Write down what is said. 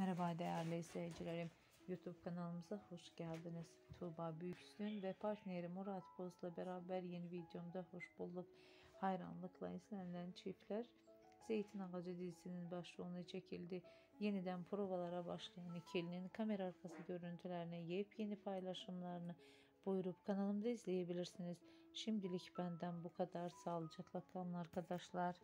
Merhaba değerli izleyicilerim. YouTube kanalımıza hoş geldiniz. Tuğba Büyüksün ve partneri Murat Boz'la beraber yeni videomda hoş bulduk. Hayranlıkla izlenen çiftler Zeytin Ağacı dizisinin başrolüne çekildi. Yeniden provalara başlayan ikilinin kamera arkası görüntülerine yepyeni paylaşımlarını buyurup kanalımda izleyebilirsiniz. Şimdilik benden bu kadar. Sağlıcakla kalın arkadaşlar.